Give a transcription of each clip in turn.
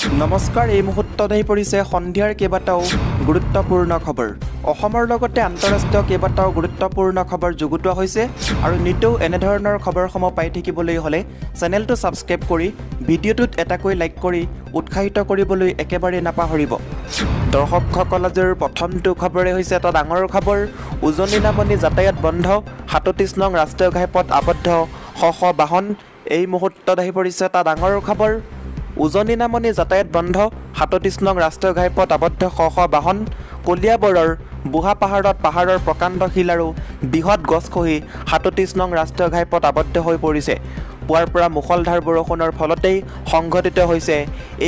নমস্কাৰ এই মুহূৰ্তত আহি পৰিছে সন্ধিয়াৰ কেইবাটাও গুৰুত্বপূৰ্ণ খবৰ। অসমৰ লগতে আন্তঃৰাষ্ট্ৰীয় কেইবাটাও গুৰুত্বপূৰ্ণ খবৰ যুগুতোৱা হৈছে আৰু নিতৌ এনেধৰণৰ খবৰসমূহ পাই থাকিবলৈ হ'লে চেনেলটো ছাবস্ক্ৰাইব কৰি ভিডিঅ'টোত এটাকৈ লাইক কৰি উৎসাহিত কৰিবলৈ একেবাৰে নাপাহৰিব। দৰ্শকসকল আজিৰ প্ৰথমটো খবৰে হৈছে এটা ডাঙৰ খবৰ উজনি নামনি যাতায়াত বন্ধ সাতত্ৰিছ নং ৰাষ্ট্ৰীয় ঘাইপথ আবদ্ধ শ শ বাহন এই মুহূৰ্তত আহি পৰিছে এটা ডাঙৰ খবৰ। উজনি নামনি যাতায়াত বন্ধ সাতত্ৰিছ নং ৰাষ্ট্ৰীয় ঘাইপথ আবদ্ধ শ শ বাহন কলিয়াবৰৰ বুঢ়া পাহাৰত পাহাৰৰ প্ৰকাণ্ড শিল আৰু বৃহৎ গছ খহি সাতত্ৰিছ নং ৰাষ্ট্ৰীয় ঘাইপথ আবদ্ধ হৈ পৰিছে। পুৱাৰ পৰা মুষলধাৰ বৰষুণৰ ফলতেই সংঘটিত হৈছে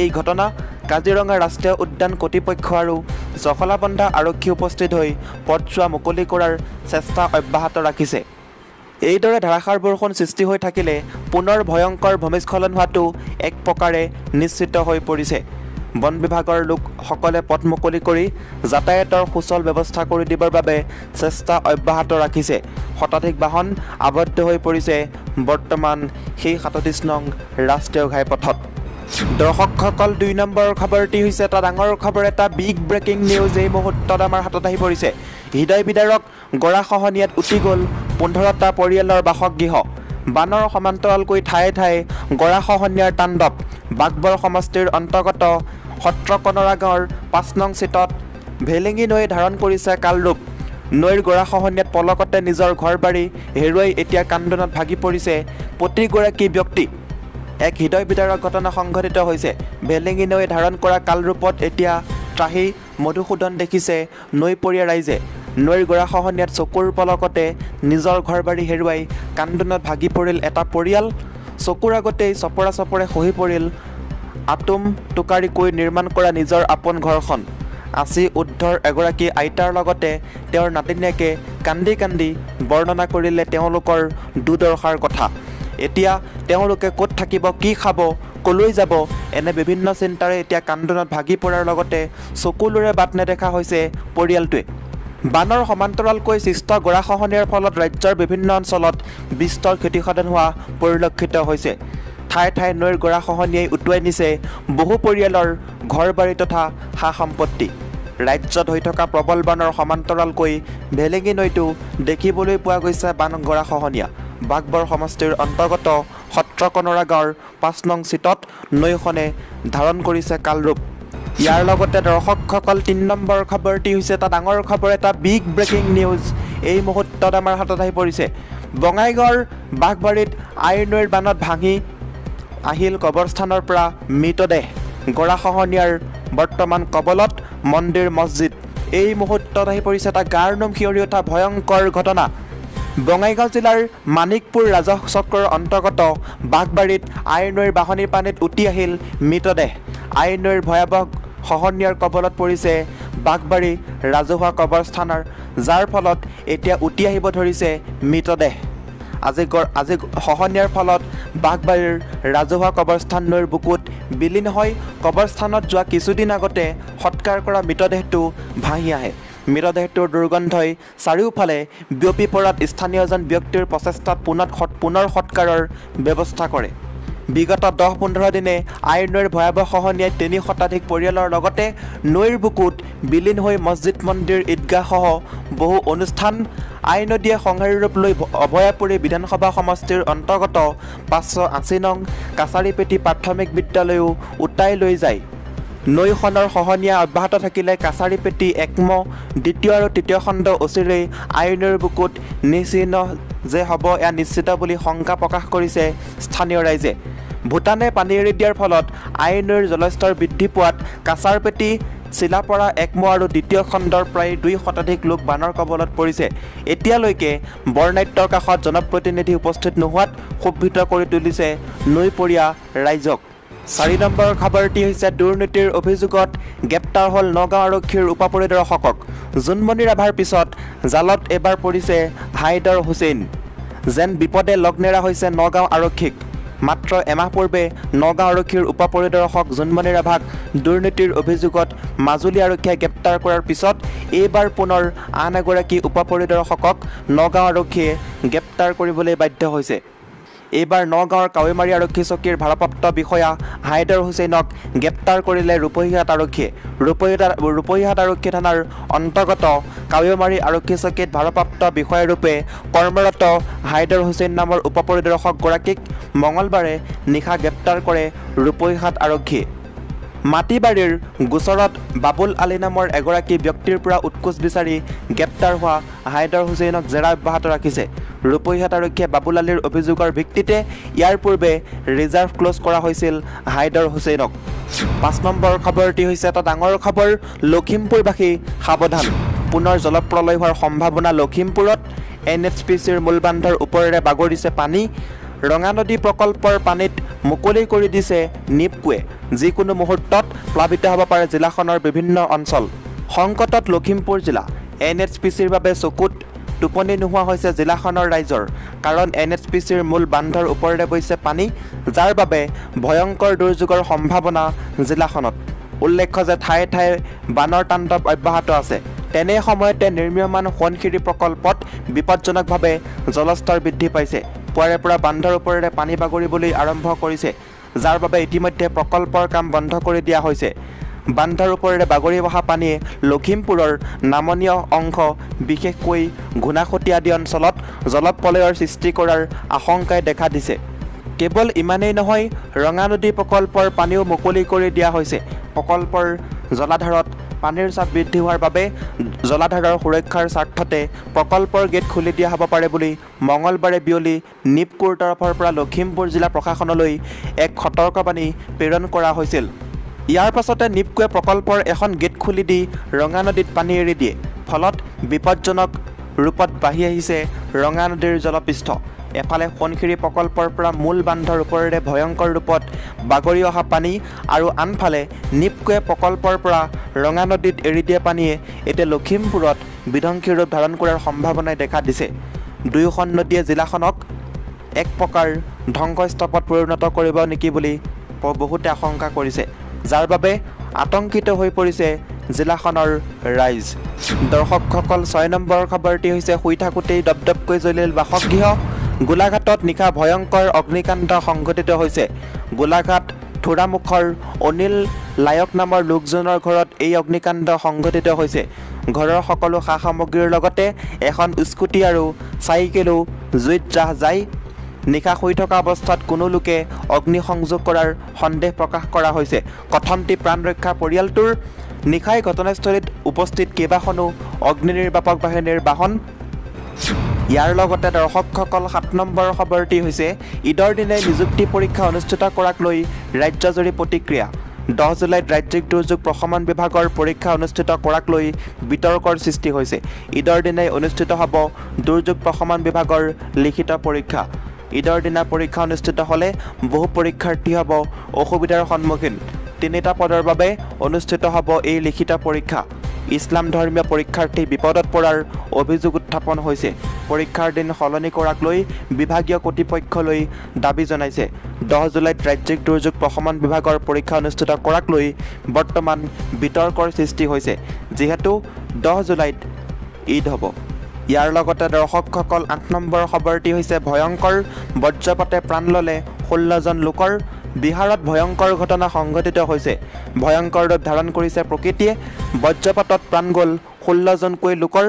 এই ঘটনা। কাজিৰঙা ৰাষ্ট্ৰীয় উদ্যান কৰ্তৃপক্ষ আৰু জখলাবন্ধা আৰক্ষী উপস্থিত হৈ পথছোৱা মুকলি কৰাৰ চেষ্টা অব্যাহত ৰাখিছে। এইদৰে ধাৰাসাৰ বৰষুণ সৃষ্টি হৈ থাকিলে পুনৰ ভয়ংকৰ ভূমিস্খলন হোৱাটো এক প্ৰকাৰে নিশ্চিত হৈ পৰিছে। বন বিভাগৰ লোকসকলে পথ মুকলি কৰি যাতায়াতৰ সুচল ব্যৱস্থা কৰি দিবৰ বাবে চেষ্টা অব্যাহত ৰাখিছে। শতাধিক বাহন আবদ্ধ হৈ পৰিছে বৰ্তমান সেই সাতত্ৰিছ নং ৰাষ্ট্ৰীয় ঘাইপথত। দৰ্শকসকল দুই নম্বৰ খবৰটি হৈছে এটা ডাঙৰ খবৰ এটা বিগ ব্ৰেকিং নিউজ এই মুহূৰ্তত আমাৰ হাতত আহি পৰিছে। হৃদয় বিদাৰক গৰাখহনীয়াত উটি গ'ল পোন্ধৰটা পৰিয়ালৰ বাসগৃহ। বানৰ সমান্তৰালকৈ ঠায়ে ঠায়ে গৰাখহনীয়াৰ তাণ্ডৱ। বাগবৰ সমষ্টিৰ অন্তৰ্গত সত্ৰকনৰা গাঁৱৰ পাঁচ নং চিটত ভেলেঙি নৈ ধাৰণ কৰিছে কালৰূপ। নৈৰ গৰাখহনীয়াত পলকতে নিজৰ ঘৰ বাৰী হেৰুৱাই এতিয়া কান্দোনত ভাগি পৰিছে প্ৰতিগৰাকী ব্যক্তি। এক হৃদয় বিদাৰক ঘটনা সংঘটিত হৈছে। ভেলেঙি নৈ ধাৰণ কৰা কালৰূপত এতিয়া ত্ৰাহী মধুসূদন দেখিছে নৈপৰীয়া ৰাইজে। নৈৰ গৰাখহনীয়াত চকুৰ পলকতে নিজৰ ঘৰ বাৰী হেৰুৱাই কান্দোনত ভাগি পৰিল এটা পৰিয়াল। চকুৰ আগতেই চপৰা চপৰে খহি পৰিল আটোম টোকাৰিকৈ নিৰ্মাণ কৰা নিজৰ আপোন ঘৰখন। আচি উদ্ধৰ এগৰাকী আইতাৰ লগতে তেওঁৰ নাতিনীয়েকে কান্দি কান্দি বৰ্ণনা কৰিলে তেওঁলোকৰ দুৰ্দশাৰ কথা। এতিয়া তেওঁলোকে ক'ত থাকিব কি খাব ক'লৈ যাব এনে বিভিন্ন চিন্তাৰে এতিয়া কান্দোনত ভাগি পৰাৰ লগতে চকুলোৰে বাট নেদেখা হৈছে পৰিয়ালটোৱে। বানৰ সমান্তৰালকৈ সৃষ্ট গৰাখহনীয়াৰ ফলত ৰাজ্যৰ বিভিন্ন অঞ্চলত বিস্তৰ ক্ষতিসাধন হোৱা পৰিলক্ষিত হৈছে। ঠায়ে ঠায়ে নৈৰ গৰাখহনীয়াই উটুৱাই নিছে বহু পৰিয়ালৰ ঘৰ বাৰী তথা সা সম্পত্তি ৰাজ্যত হৈ থকা প্ৰবল বানৰ সমান্তৰালকৈ ভেলেঙি নৈটো দেখিবলৈ পোৱা গৈছে বান গৰাখহনীয়া বাগবৰ সমষ্টিৰ অন্তৰ্গত সত্ৰকনৰা গাঁৱৰ পাঁচ নং চিটত নৈখনে ধাৰণ কৰিছে কালৰূপ। ইয়াৰ লগতে দৰ্শকসকল তিনি নম্বৰ খবৰটি হৈছে এটা ডাঙৰ খবৰ এটা বিগ ব্ৰেকিং নিউজ এই মুহূৰ্তত আমাৰ হাতত আহি পৰিছে। বঙাইগাঁৱৰ বাঘবাৰীত আইৰ নৈৰ বানত ভাঙি আহিল কবৰস্থানৰ পৰা মৃতদেহ। গৰাখহনীয়াৰ বৰ্তমান কবলত মন্দিৰ মছজিদ। এই মুহূৰ্তত আহি পৰিছে এটা গাৰ নোম শিয়ৰি উঠা ভয়ংকৰ ঘটনা। বঙাইগাঁও জিলাৰ মাণিকপুৰ ৰাজহ চক্ৰৰ অন্তৰ্গত বাঘবাৰীত আইৰ নৈৰ বাঢ়নিৰ পানীত উটি আহিল মৃতদেহ। আইৰ নৈৰ ভয়াৱহ খহনীয়াৰ কবলত পৰিছে বাঘবাৰী ৰাজহুৱা কবৰস্থানৰ যাৰ ফলত এতিয়া উটি আহিব ধৰিছে মৃতদেহ। আজি গ আজি খহনীয়াৰ ফলত বাঘবাৰীৰ ৰাজহুৱা কবৰস্থান নৈৰ বুকুত বিলীন হৈ কবৰস্থানত যোৱা কিছুদিন আগতে সৎকাৰ কৰা মৃতদেহটো ভাহি আহে। মৃতদেহটোৰ দুৰ্গন্ধই চাৰিওফালে বিয়পি পৰাত স্থানীয় এজন ব্যক্তিৰ প্ৰচেষ্টাত পুনত পুনৰ সৎকাৰৰ ব্যৱস্থা কৰে। বিগত দহ পোন্ধৰ দিনে আইৰ নৈৰ ভয়াৱহ খহনীয়াই তিনি শতাধিক পৰিয়ালৰ লগতে নৈৰ বুকুত বিলীন হৈ মছজিদ মন্দিৰ ঈদগাহসহ বহু অনুষ্ঠান আই নদীয়ে সংহাৰী ৰূপ লৈ অভয়াপুৰী বিধানসভা সমষ্টিৰ অন্তৰ্গত পাঁচশ আশী নং কাছাৰীপেটী প্ৰাথমিক বিদ্যালয়ো উটাই লৈ যায়। নৈখনৰ খহনীয়া অব্যাহত থাকিলে কাছাৰীপেটী একম দ্বিতীয় আৰু তৃতীয় খণ্ড অচিৰেই আইৰ নৈৰ বুকুত নিচিহ্ন যে হ'ব এয়া নিশ্চিত বুলি শংকা প্ৰকাশ কৰিছে স্থানীয় ৰাইজে। ভূটানে পানী এৰি দিয়াৰ ফলত আইৰ নৈৰ জলস্তৰ বৃদ্ধি পোৱাত কাছাৰপেটী চিলাপৰা একম আৰু দ্বিতীয় খণ্ডৰ প্ৰায় দুই শতাধিক লোক বানৰ কবলত পৰিছে। এতিয়ালৈকে বৰনাট্যৰ কাষত জনপ্ৰতিনিধি উপস্থিত নোহোৱাত ক্ষোভিত কৰি তুলিছে নৈপৰীয়া ৰাইজক। চাৰি নম্বৰ খবৰটি হৈছে দুৰ্নীতিৰ অভিযোগত গ্ৰেপ্তাৰ হ'ল নগাঁও আৰক্ষীৰ উপ পৰিদৰ্শকক জোনমণি ৰাভাৰ পিছত জালত এইবাৰ পৰিছে হাইদৰ হুছেইন। যেন বিপদে লগ নেৰা হৈছে নগাঁও আৰক্ষীক। মাত্ৰ এমাহ পূৰ্বে নগাঁও আৰক্ষীৰ উপ পৰিদৰ্শক জোনমণি ৰাভাক দুৰ্নীতিৰ অভিযোগত মাজুলী আৰক্ষীয়ে গ্ৰেপ্তাৰ কৰাৰ পিছত এইবাৰ পুনৰ আন এগৰাকী উপ পৰিদৰ্শকক নগাঁও আৰক্ষীয়ে গ্ৰেপ্তাৰ কৰিবলৈ বাধ্য হৈছে। এইবাৰ নগাঁৱৰ কাৱৈমাৰী আৰক্ষী চকীৰ ভাৰপ্ৰাপ্ত বিষয়া হাইদৰ হুছেইনক গ্ৰেপ্তাৰ কৰিলে ৰূপহীহাট আৰক্ষীয়ে। ৰূপহীহাট ৰূপহীহাট আৰক্ষী থানাৰ অন্তৰ্গত কাৱৈমাৰী আৰক্ষী চকীত ভাৰপ্ৰাপ্ত বিষয়াৰূপে কৰ্মৰত হাইদৰ হুছেইন নামৰ উপ পৰিদৰ্শকগৰাকীক মঙলবাৰে নিশা গ্ৰেপ্তাৰ কৰে ৰূপহীহাট আৰক্ষীয়ে মাটিবাৰীৰ গোচৰত বাবুল আলী নামৰ এগৰাকী ব্যক্তিৰ পৰা উৎকোচ বিচাৰি গ্ৰেপ্তাৰ হোৱা হাইদৰ হুছেইনক জেৰা অব্যাহত ৰাখিছে। ৰূপহীহাট আৰক্ষীয়ে বাবুল আলীৰ অভিযোগৰ ভিত্তিতে ইয়াৰ পূৰ্বে ৰিজাৰ্ভ ক্ল'জ কৰা হৈছিল হাইদৰ হুছেইনক পাঁচ নম্বৰ খবৰটি হৈছে এটা ডাঙৰ খবৰ লখিমপুৰবাসী সাৱধান। পুনৰ জলপ্ৰলয় হোৱাৰ সম্ভাৱনা লখিমপুৰত এন এইচ পি চিৰ মূলবান্ধৰ ওপৰেৰে বাগৰিছে পানী। ৰঙানদী প্ৰকল্পৰ পানীত মুকলি কৰি দিছে নিপকুৱে যিকোনো মুহূৰ্তত প্লাৱিত হ'ব পাৰে জিলাখনৰ বিভিন্ন অঞ্চল। সংকটত লখিমপুৰ জিলা এন এইচ পি চিৰ বাবে চকুত টোপনি নোহোৱা হৈছে জিলাখনৰ ৰাইজৰ কাৰণ এন এইচ পি চিৰ মূল বান্ধৰ ওপৰেৰে বৈছে পানী যাৰ বাবে ভয়ংকৰ দুৰ্যোগৰ সম্ভাৱনা জিলাখনত। উল্লেখ্য যে ঠায়ে ঠায়ে বানৰ তাণ্ডৱ অব্যাহত আছে। তেনে সময়তে নিৰ্মীয়মান সোৱণশিৰি প্ৰকল্পত বিপদজনকভাৱে জলস্তৰ বৃদ্ধি পাইছে। পুৱাৰে পৰা বান্ধৰ ওপৰেৰে পানী বাগৰিবলৈ আৰম্ভ কৰিছে যাৰ বাবে ইতিমধ্যে প্ৰকল্পৰ কাম বন্ধ কৰি দিয়া হৈছে। বান্ধৰ ওপৰেৰে বাগৰি অহা পানীয়ে লখিমপুৰৰ নামনীয় অংশ বিশেষকৈ ঘূনাখতি আদি অঞ্চলত জলপ্ৰলয়ৰ সৃষ্টি কৰাৰ আশংকাই দেখা দিছে। কেৱল ইমানেই নহয় ৰঙানদী প্ৰকল্পৰ পানীও মুকলি কৰি দিয়া হৈছে। প্ৰকল্পৰ জলাধাৰত পানীৰ চাপ বৃদ্ধি হোৱাৰ বাবে জলাধাৰৰ সুৰক্ষাৰ স্বাৰ্থতে প্ৰকল্পৰ গেট খুলি দিয়া হ'ব পাৰে বুলি মঙলবাৰে বিয়লি নিপকুৰ তৰফৰ পৰা লখিমপুৰ জিলা প্ৰশাসনলৈ এক সতৰ্কবাণী প্ৰেৰণ কৰা হৈছিল। ইয়াৰ পাছতে নিপকুৱে প্ৰকল্পৰ এখন গেট খুলি দি ৰঙা নদীত পানী এৰি দিয়ে। ফলত বিপদজনক ৰূপত বাঢ়ি আহিছে ৰঙা নদীৰ জলপৃষ্ঠ। এফালে সোণশিৰি প্ৰকল্পৰ পৰা মূল বান্ধৰ ওপৰেৰে ভয়ংকৰ ৰূপত বাগৰি অহা পানী আৰু আনফালে নিপকুৱে প্ৰকল্পৰ পৰা ৰঙা নদীত এৰি দিয়া পানীয়ে এতিয়া লখিমপুৰত বিধ্বংসী ৰূপ ধাৰণ কৰাৰ সম্ভাৱনাই দেখা দিছে। দুয়োখন নদীয়ে জিলাখনক এক প্ৰকাৰ ধ্বংসস্তপত পৰিণত কৰিব নেকি বুলি বহুতে আশংকা কৰিছে। যাৰ বাবে আতংকিত হৈ পৰিছে জিলাখনৰ ৰাইজ। দৰ্শকসকল ছয় নম্বৰ খবৰটি হৈছে শুই থাকোঁতেই দপদপকৈ জ্বলিল বাসগৃহ। গোলাঘাটত নিশা ভয়ংকৰ অগ্নিকাণ্ড সংঘটিত হৈছে। গোলাঘাট থোৰামুখৰ অনিল লায়ক নামৰ লোকজনৰ ঘৰত এই অগ্নিকাণ্ড সংঘটিত হৈছে। ঘৰৰ সকলো সা সামগ্ৰীৰ লগতে এখন স্কুটি আৰু চাইকেলো জুইত জাহ যায় নিশা শুই থকা অৱস্থাত কোনো লোকে অগ্নিসংযোগ কৰাৰ সন্দেহ প্ৰকাশ কৰা হৈছে। কথমটি প্ৰাণ ৰক্ষা পৰিয়ালটোৰ নিশাই ঘটনাস্থলীত উপস্থিত কেইবাখনো অগ্নি নিৰ্বাপক বাহিনীৰ বাহন ইয়াৰ লগতে দৰ্শকসকল সাত নম্বৰ খবৰটি হৈছে ঈদৰ দিনাই নিযুক্তি পৰীক্ষা অনুষ্ঠিত কৰাক লৈ ৰাজ্যজুৰি প্ৰতিক্ৰিয়া। দহ জুলাইত ৰাজ্যিক দুৰ্যোগ প্ৰশমন বিভাগৰ পৰীক্ষা অনুষ্ঠিত কৰাক লৈ বিতৰ্কৰ সৃষ্টি হৈছে। ঈদৰ দিনাই অনুষ্ঠিত হ'ব দুৰ্যোগ প্ৰশমন বিভাগৰ লিখিত পৰীক্ষা। ঈদৰ দিনা পৰীক্ষা অনুষ্ঠিত হ'লে বহু পৰীক্ষাৰ্থী হ'ব অসুবিধাৰ সন্মুখীন। তিনিটা পদৰ বাবে অনুষ্ঠিত হ'ব এই লিখিত পৰীক্ষা। ইছলাম ধৰ্মীয় পৰীক্ষাৰ্থী বিপদত পৰাৰ অভিযোগ উত্থাপন হৈছে। পৰীক্ষাৰ দিন সলনি কৰাক লৈ বিভাগীয় কৰ্তৃপক্ষলৈ দাবী জনাইছে। দহ জুলাইত ৰাজ্যিক দুৰ্যোগ প্ৰশমন বিভাগৰ পৰীক্ষা অনুষ্ঠিত কৰাক লৈ বৰ্তমান বিতৰ্কৰ সৃষ্টি হৈছে। যিহেতু দহ জুলাইত ঈদ হ'ব। ইয়াৰ লগতে দৰ্শকসকল আঠ নম্বৰ খবৰটি হৈছে ভয়ংকৰ বজ্ৰপাতে প্ৰাণ ল'লে ষোল্লজন লোকৰ বিহাৰত ভয়ংকৰ ঘটনা সংঘটিত হৈছে। ভয়ংকৰ ৰূপ ধাৰণ কৰিছে প্ৰকৃতিয়ে। বজ্ৰপাতত প্ৰাণ গ'ল ষোল্লজনকৈ লোকৰ।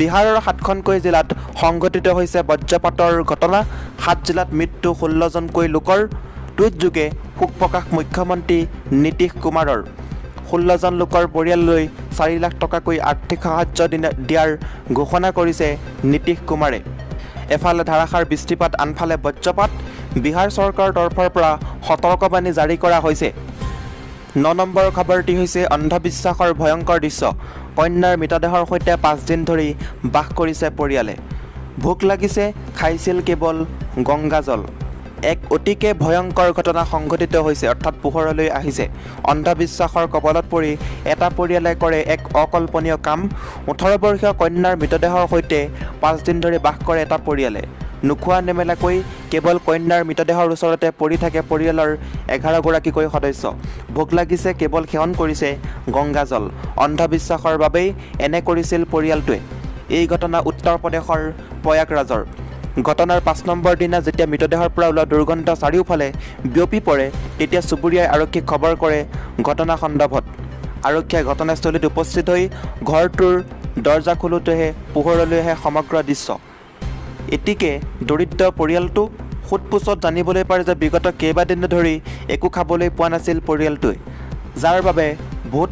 বিহাৰৰ সাতখনকৈ জিলাত সংঘটিত হৈছে বজ্ৰপাতৰ ঘটনা। সাত জিলাত মৃত্যু ষোল্লজনকৈ লোকৰ। টুইটযোগে শোক প্ৰকাশ মুখ্যমন্ত্ৰী নীতিশ কুমাৰৰ। ষোল্লজন লোকৰ পৰিয়াললৈ চাৰি লাখ টকাকৈ আৰ্থিক সাহায্য দিয়াৰ ঘোষণা কৰিছে নীতিশ কুমাৰে। এফালে ধাৰাসাৰ বৃষ্টিপাত আনফালে বজ্ৰপাত। বিহাৰ চৰকাৰৰ তৰফৰ পৰা সতৰ্কবাণী জাৰি কৰা হৈছে। ন নম্বৰ খবৰটি হৈছে অন্ধবিশ্বাসৰ ভয়ংকৰ দৃশ্য। কন্যাৰ মৃতদেহৰ সৈতে পাঁচদিন ধৰি বাস কৰিছে পৰিয়ালে। ভোক লাগিছে খাইছিল কেৱল গংগাজল এক অতিকে ভয়ংকৰ ঘটনা সংঘটিত হৈছে অৰ্থাৎ পোহৰলৈ আহিছে। অন্ধবিশ্বাসৰ কবলত পৰি এটা পৰিয়ালে কৰে এক অকল্পনীয় কাম। ওঠৰ বৰ্ষীয় কন্যাৰ মৃতদেহৰ সৈতে পাঁচদিন ধৰি বাস কৰে এটা পৰিয়ালে। নোখোৱা নেমেলাকৈ কেৱল কন্যাৰ মৃতদেহৰ ওচৰতে পৰি থাকে পৰিয়ালৰ এঘাৰগৰাকীকৈ সদস্য। ভোক লাগিছে কেৱল সেৱন কৰিছে গংগাজল অন্ধবিশ্বাসৰ বাবেই এনে কৰিছিল পৰিয়ালটোৱে। এই ঘটনা উত্তৰ প্ৰদেশৰ প্ৰয়াগৰাজৰ। ঘটনাৰ পাঁচ নম্বৰ দিনা যেতিয়া মৃতদেহৰ পৰা ওলোৱা দুৰ্গন্ধ চাৰিওফালে বিয়পি পৰে তেতিয়া চুবুৰীয়াই আৰক্ষীক খবৰ কৰে ঘটনা সন্দৰ্ভত। আৰক্ষীয়ে ঘটনাস্থলীত উপস্থিত হৈ ঘৰটোৰ দৰ্জা খোলোতেহে পোহৰলৈ আহে সমগ্ৰ দৃশ্য এটিকে দৰিদ্ৰ পৰিয়ালটো সোধ পোছত জানিবলৈ পাৰে যে বিগত কেইবাদিন ধৰি একো খাবলৈ পোৱা নাছিল পৰিয়ালটোৱে যাৰ বাবে ভোট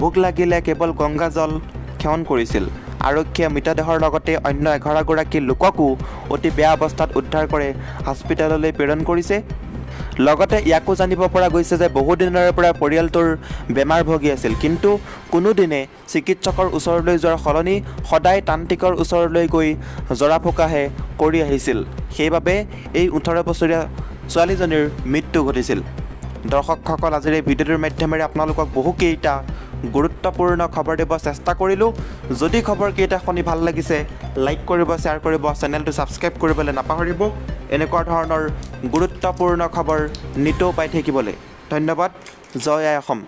ভোক লাগিলে কেৱল গংগাজল সেৱন কৰিছিল। আৰক্ষীয়ে মৃতদেহৰ লগতে অন্য এঘাৰগৰাকী লোককো অতি বেয়া অৱস্থাত উদ্ধাৰ কৰে হস্পিটেললৈ প্ৰেৰণ কৰিছে। লগতে ইয়াকো জানিব পৰা গৈছে যে বহুদিনৰে পৰা পৰিয়ালটোৰ বেমাৰ ভগি আছিল। কিন্তু কোনোদিনে চিকিৎসকৰ ওচৰলৈ যোৱাৰ সলনি সদায় তান্ত্ৰিকৰ ওচৰলৈ গৈ জৰা ফুকাহে কৰি আহিছিল। সেইবাবে এই ওঠৰ বছৰীয়া ছোৱালীজনীৰ মৃত্যু ঘটিছিল। দৰ্শকসকল আজিৰ এই ভিডিঅ'টোৰ মাধ্যমেৰে আপোনালোকক বহুকেইটা গুৰুত্বপূৰ্ণ খবৰ দিব চেষ্টা কৰিলোঁ। যদি খবৰকেইটা শুনি ভাল লাগিছে লাইক কৰিব শ্বেয়াৰ কৰিব চেনেলটো ছাবস্ক্ৰাইব কৰিবলৈ নাপাহৰিব। এনেকুৱা ধৰণৰ গুৰুত্বপূৰ্ণ খবৰ নিতৌ পাই থাকিবলৈ। ধন্যবাদ। জয় আই অসম।